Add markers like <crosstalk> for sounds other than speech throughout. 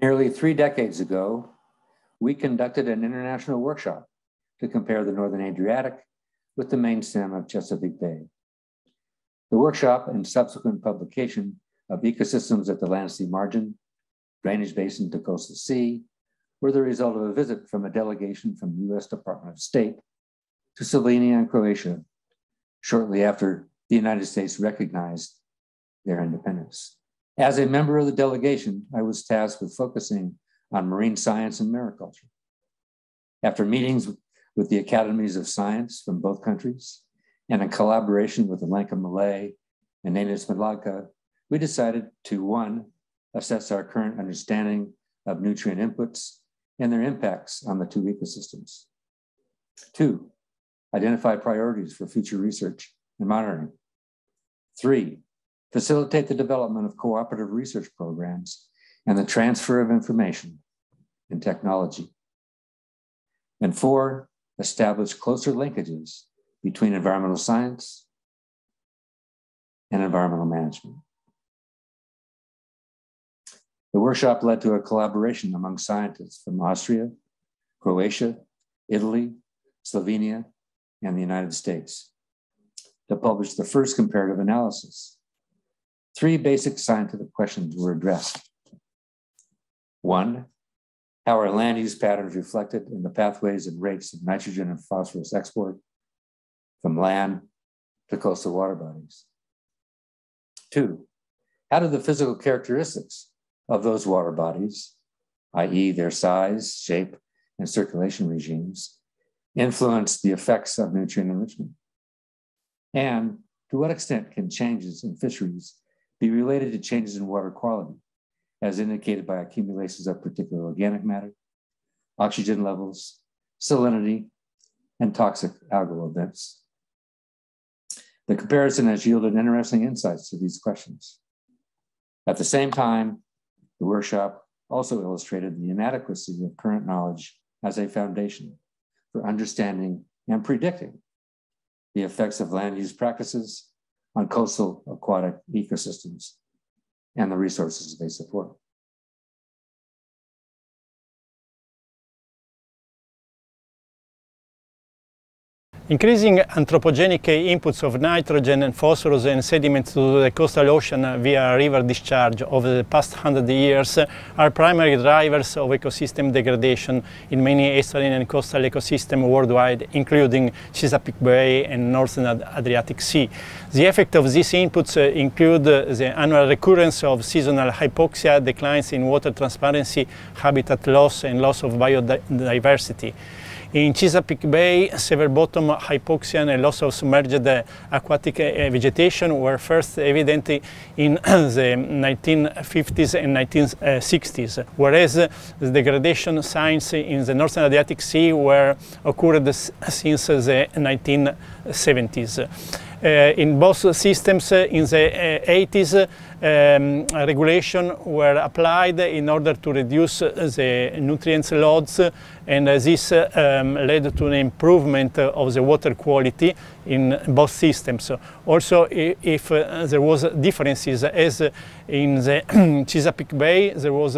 Nearly three decades ago, we conducted an international workshop to compare the Northern Adriatic with the main stem of Chesapeake Bay. The workshop and subsequent publication of ecosystems at the land sea margin, drainage basin to coastal sea, were the result of a visit from a delegation from the US Department of State to Slovenia and Croatia shortly after the United States recognized their independence. As a member of the delegation, I was tasked with focusing on marine science and mariculture. After meetings with the academies of science from both countries and in collaboration with the Alenka Malej and Nenad Smodlaka, we decided to one, assess our current understanding of nutrient inputs and their impacts on the two ecosystems. Two, identify priorities for future research and monitoring. Three, facilitate the development of cooperative research programs and the transfer of information and technology. And four, establish closer linkages between environmental science and environmental management. The workshop led to a collaboration among scientists from Austria, Croatia, Italy, Slovenia, and the United States to publish the first comparative analysis. Three basic scientific questions were addressed. One, how are land use patterns reflected in the pathways and rates of nitrogen and phosphorus export from land to coastal water bodies? Two, how do the physical characteristics of those water bodies, i.e., their size, shape, and circulation regimes, influence the effects of nutrient enrichment? And to what extent can changes in fisheries be related to changes in water quality, as indicated by accumulations of particular organic matter, oxygen levels, salinity, and toxic algal events? The comparison has yielded interesting insights to these questions. At the same time, the workshop also illustrated the inadequacy of current knowledge as a foundation for understanding and predicting the effects of land use practices on coastal aquatic ecosystems and the resources they support. Increasing anthropogenic inputs of nitrogen and phosphorus and sediments to the coastal ocean via river discharge over the past 100 years are primary drivers of ecosystem degradation in many estuarine and coastal ecosystems worldwide, including Chesapeake Bay and Northern Adriatic Sea. The effect of these inputs uh, include the annual recurrence of seasonal hypoxia, declines in water transparency, habitat loss, and loss of biodiversity. In Chesapeake Bay, severe bottom hypoxia and loss of submerged aquatic vegetation were first evident in <clears throat> the 1950s and 1960s, whereas the degradation signs in the Northern Adriatic Sea were occurred since the 1970s. Uh, in both systems uh, in the 80s, uh, um, regulation were applied in order to reduce the nutrients loads and this um, led to an improvement of the water quality in both systems. Also, if uh, there was differences, as in the <clears throat> Chesapeake Bay, there was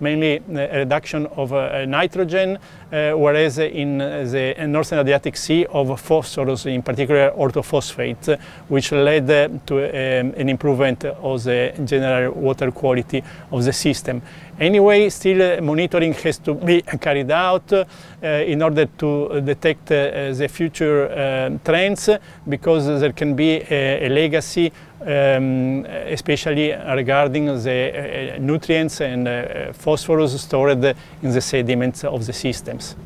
mainly a reduction of uh, nitrogen, uh, whereas in the Northern Adriatic Sea of phosphorus, in particular orthophosphate, which led to um, an improvement of the general water quality of the system. Anyway, still monitoring has to be <laughs> carried out uh, in order to detect uh, the future uh, trends because there can be a, a legacy um, especially regarding the uh, nutrients and uh, phosphorus stored in the sediments of the systems.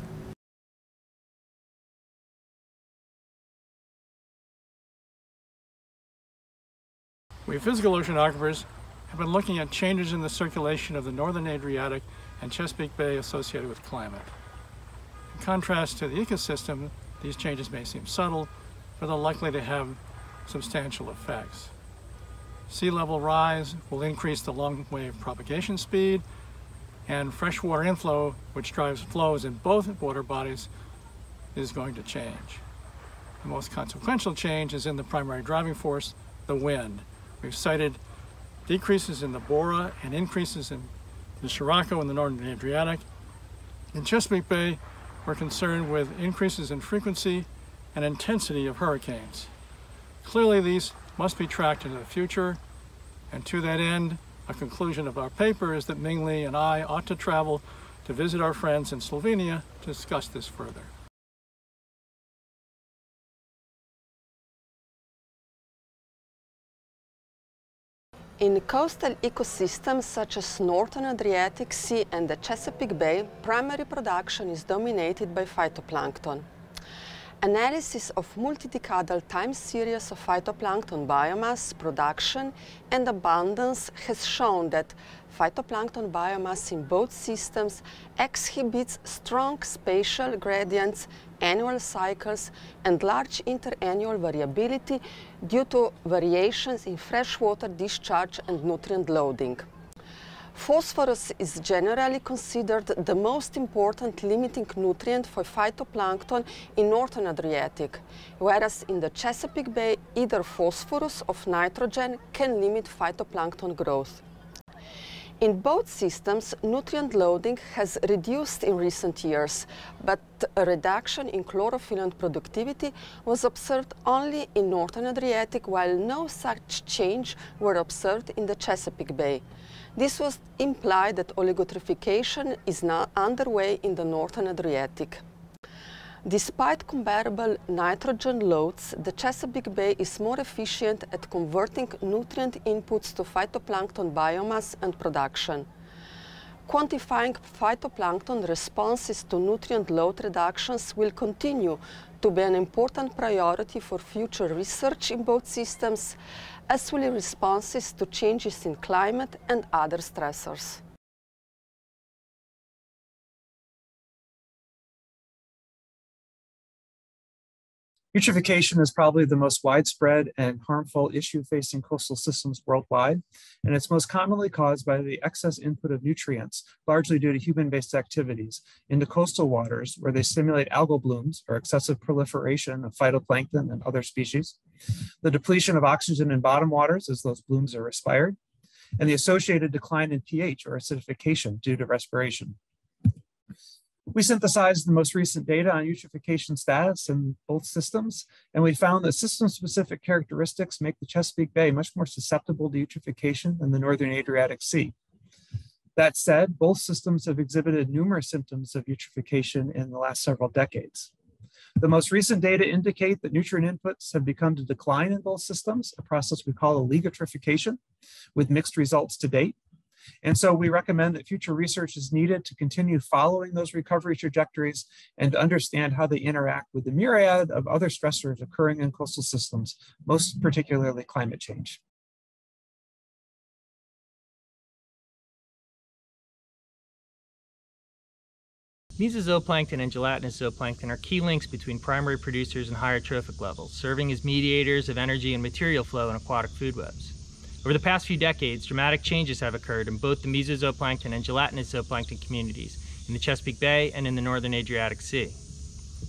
We physical oceanographers have been looking at changes in the circulation of the northern Adriatic and Chesapeake Bay associated with climate. In contrast to the ecosystem, these changes may seem subtle, but they're likely to have substantial effects. Sea level rise will increase the long wave propagation speed, and freshwater inflow, which drives flows in both water bodies, is going to change. The most consequential change is in the primary driving force, the wind. We've cited decreases in the Bora and increases in the Scirocco in the northern Adriatic. In Chesapeake Bay, we're concerned with increases in frequency and intensity of hurricanes. Clearly, these must be tracked into the future, and to that end, a conclusion of our paper is that Ming Li and I ought to travel to visit our friends in Slovenia to discuss this further. In coastal ecosystems such as Northern Adriatic Sea and the Chesapeake Bay, primary production is dominated by phytoplankton. Analysis of multi-decadal time series of phytoplankton biomass production and abundance has shown that phytoplankton biomass in both systems exhibits strong spatial gradients, annual cycles, and large interannual variability due to variations in freshwater discharge and nutrient loading. Phosphorus is generally considered the most important limiting nutrient for phytoplankton in northern Adriatic, whereas in the Chesapeake Bay, either phosphorus or nitrogen can limit phytoplankton growth. In both systems, nutrient loading has reduced in recent years, but a reduction in chlorophyll and productivity was observed only in northern Adriatic, while no such change were observed in the Chesapeake Bay. This was implied that oligotrophication is now underway in the northern Adriatic. Despite comparable nitrogen loads, the Chesapeake Bay is more efficient at converting nutrient inputs to phytoplankton biomass and production. Quantifying phytoplankton responses to nutrient load reductions will continue to be an important priority for future research in both systems, as will responses to changes in climate and other stressors. Eutrophication is probably the most widespread and harmful issue facing coastal systems worldwide, and it's most commonly caused by the excess input of nutrients, largely due to human-based activities, into coastal waters where they stimulate algal blooms or excessive proliferation of phytoplankton and other species, the depletion of oxygen in bottom waters as those blooms are respired, and the associated decline in pH or acidification due to respiration. We synthesized the most recent data on eutrophication status in both systems, and we found that system-specific characteristics make the Chesapeake Bay much more susceptible to eutrophication than the Northern Adriatic Sea. That said, both systems have exhibited numerous symptoms of eutrophication in the last several decades. The most recent data indicate that nutrient inputs have begun to decline in both systems, a process we call oligotrophication, with mixed results to date. And so we recommend that future research is needed to continue following those recovery trajectories and to understand how they interact with the myriad of other stressors occurring in coastal systems, most particularly climate change. Mesozooplankton and gelatinous zooplankton are key links between primary producers and higher trophic levels, serving as mediators of energy and material flow in aquatic food webs. Over the past few decades, dramatic changes have occurred in both the mesozooplankton and gelatinous zooplankton communities in the Chesapeake Bay and in the northern Adriatic Sea.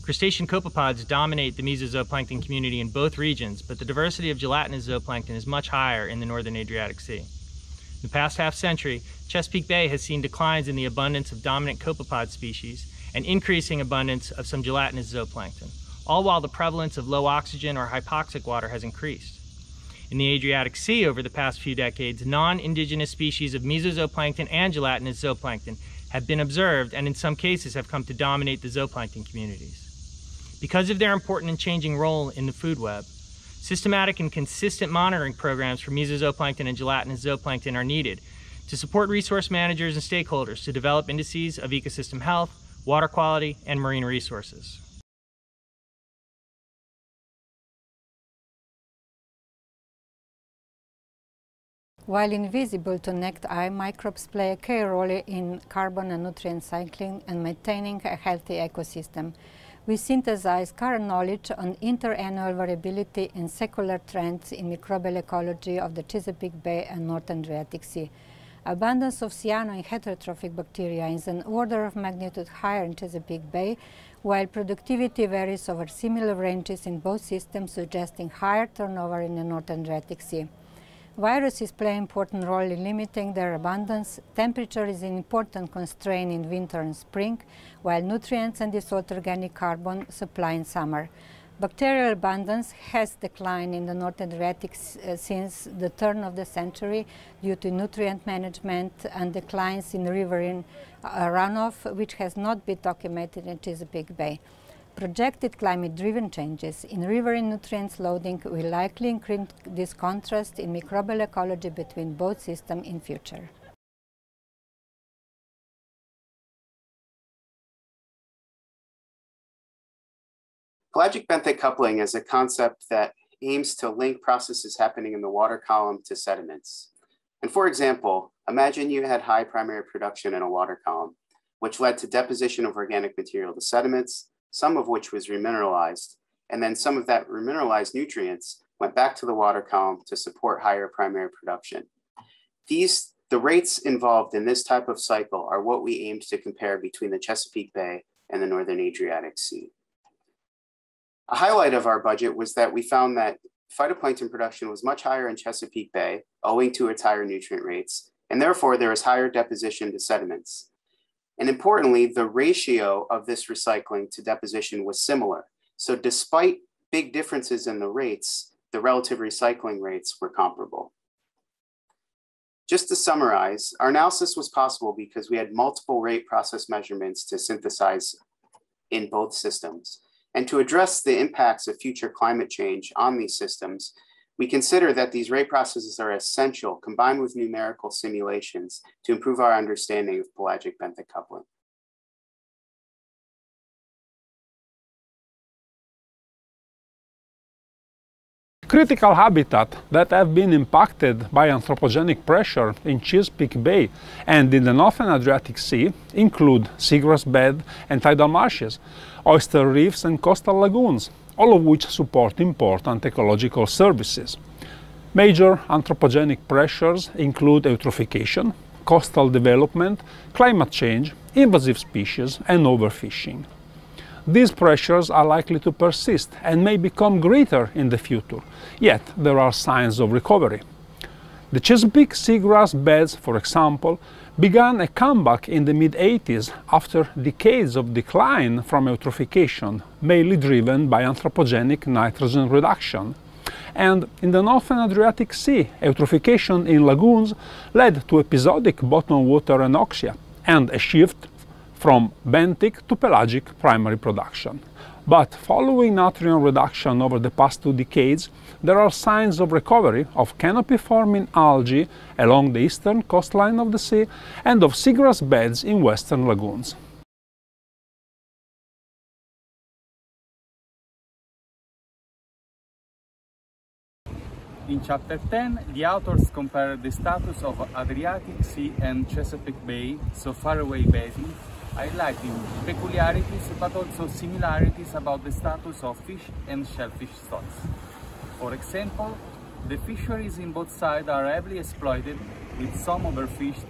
Crustacean copepods dominate the mesozooplankton community in both regions, but the diversity of gelatinous zooplankton is much higher in the northern Adriatic Sea. In the past half century, Chesapeake Bay has seen declines in the abundance of dominant copepod species and increasing abundance of some gelatinous zooplankton, all while the prevalence of low oxygen or hypoxic water has increased. In the Adriatic Sea over the past few decades, non-indigenous species of mesozooplankton and gelatinous zooplankton have been observed and in some cases have come to dominate the zooplankton communities. Because of their important and changing role in the food web, systematic and consistent monitoring programs for mesozooplankton and gelatinous zooplankton are needed to support resource managers and stakeholders to develop indices of ecosystem health, water quality, and marine resources. While invisible to naked eye, microbes play a key role in carbon and nutrient cycling and maintaining a healthy ecosystem. We synthesize current knowledge on interannual variability and secular trends in microbial ecology of the Chesapeake Bay and North Adriatic Sea. Abundance of cyano and heterotrophic bacteria is an order of magnitude higher in Chesapeake Bay, while productivity varies over similar ranges in both systems, suggesting higher turnover in the North Adriatic Sea. Viruses play an important role in limiting their abundance. Temperature is an important constraint in winter and spring, while nutrients and dissolved organic carbon supply in summer. Bacterial abundance has declined in the North Adriatic uh, since the turn of the century due to nutrient management and declines in riverine uh, runoff, which has not been documented in Chesapeake Bay. Projected climate-driven changes in riverine nutrients loading will likely increase this contrast in microbial ecology between both systems in future. Pelagic benthic coupling is a concept that aims to link processes happening in the water column to sediments. And for example, imagine you had high primary production in a water column, which led to deposition of organic material to sediments, some of which was remineralized, and then some of that remineralized nutrients went back to the water column to support higher primary production. These, the rates involved in this type of cycle are what we aimed to compare between the Chesapeake Bay and the Northern Adriatic Sea. A highlight of our budget was that we found that phytoplankton production was much higher in Chesapeake Bay, owing to its higher nutrient rates, and therefore there was higher deposition to sediments. And importantly, the ratio of this recycling to deposition was similar. So despite big differences in the rates, the relative recycling rates were comparable. Just to summarize, our analysis was possible because we had multiple rate process measurements to synthesize in both systems. And to address the impacts of future climate change on these systems, we consider that these rate processes are essential combined with numerical simulations to improve our understanding of pelagic benthic coupling. critical habitat that have been impacted by anthropogenic pressure in Chesapeake Bay and in the Northern Adriatic Sea include seagrass bed and tidal marshes, oyster reefs and coastal lagoons, all of which support important ecological services. Major anthropogenic pressures include eutrophication, coastal development, climate change, invasive species and overfishing. These pressures are likely to persist and may become greater in the future, yet there are signs of recovery. The Chesapeake seagrass beds, for example, began a comeback in the mid-80s after decades of decline from eutrophication, mainly driven by anthropogenic nitrogen reduction. And in the northern Adriatic Sea, eutrophication in lagoons led to episodic bottom water anoxia and a shift from benthic to pelagic primary production. But following nutrient reduction over the past two decades, there are signs of recovery of canopy-forming algae along the eastern coastline of the sea and of seagrass beds in western lagoons. In Chapter 10, the authors compare the status of Adriatic Sea and Chesapeake Bay, so faraway basins, highlighting peculiarities but also similarities about the status of fish and shellfish stocks. For example, the fisheries in both sides are heavily exploited with some overfished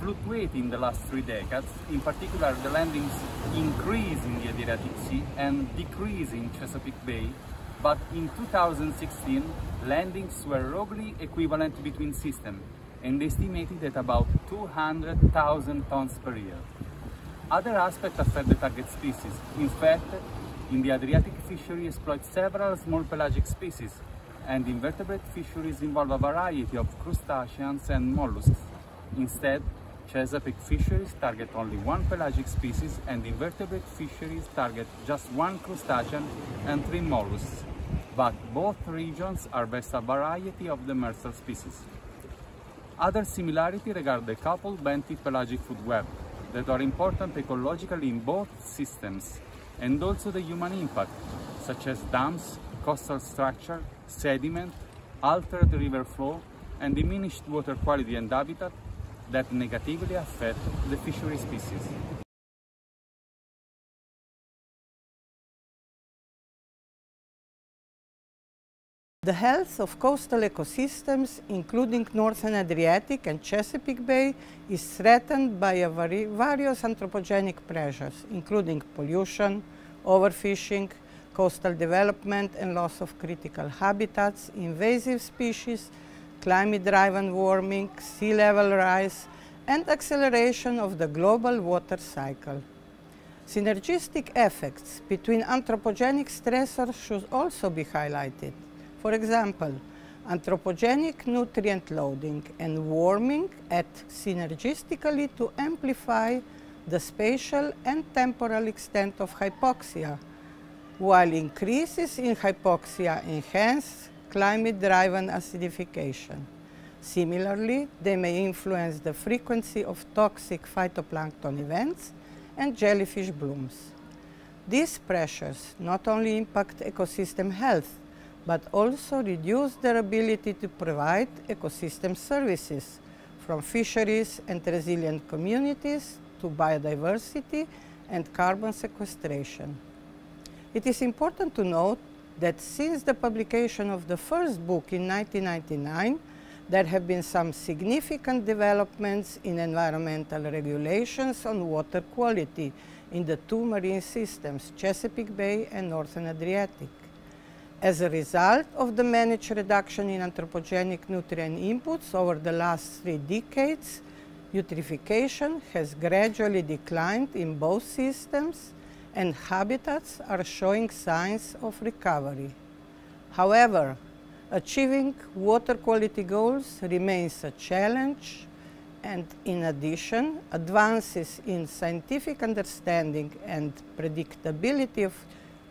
fluctuating in the last three decades. In particular, the landings increase in the Adriatic Sea and decrease in Chesapeake Bay, but in 2016, landings were roughly equivalent between systems and estimated at about 200,000 tons per year. Other aspects affect the target species. In fact, in the Adriatic fishery exploit several small pelagic species, and invertebrate fisheries involve a variety of crustaceans and mollusks. Instead, Chesapeake fisheries target only one pelagic species and invertebrate fisheries target just one crustacean and three mollusks. But both regions harvest a variety of demersal species. Other similarity regard the coupled benthic pelagic food web, that are important ecologically in both systems and also the human impact, such as dams, coastal structure, sediment, altered river flow, and diminished water quality and habitat that negatively affect the fishery species. The health of coastal ecosystems, including Northern Adriatic and Chesapeake Bay, is threatened by various anthropogenic pressures, including pollution, overfishing, coastal development and loss of critical habitats, invasive species, climate-driven warming, sea level rise, and acceleration of the global water cycle. Synergistic effects between anthropogenic stressors should also be highlighted. For example, anthropogenic nutrient loading and warming act synergistically to amplify the spatial and temporal extent of hypoxia, while increases in hypoxia enhance climate-driven acidification. Similarly, they may influence the frequency of toxic phytoplankton events and jellyfish blooms. These pressures not only impact ecosystem health, but also reduce their ability to provide ecosystem services from fisheries and resilient communities to biodiversity and carbon sequestration. It is important to note that since the publication of the first book in 1999, there have been some significant developments in environmental regulations on water quality in the two marine systems, Chesapeake Bay and Northern Adriatic. As a result of the managed reduction in anthropogenic nutrient inputs over the last three decades, eutrophication has gradually declined in both systems and habitats are showing signs of recovery. However, achieving water quality goals remains a challenge and in addition, advances in scientific understanding and predictability of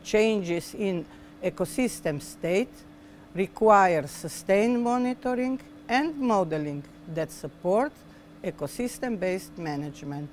changes in ecosystem state require sustained monitoring and modeling that support ecosystem-based management.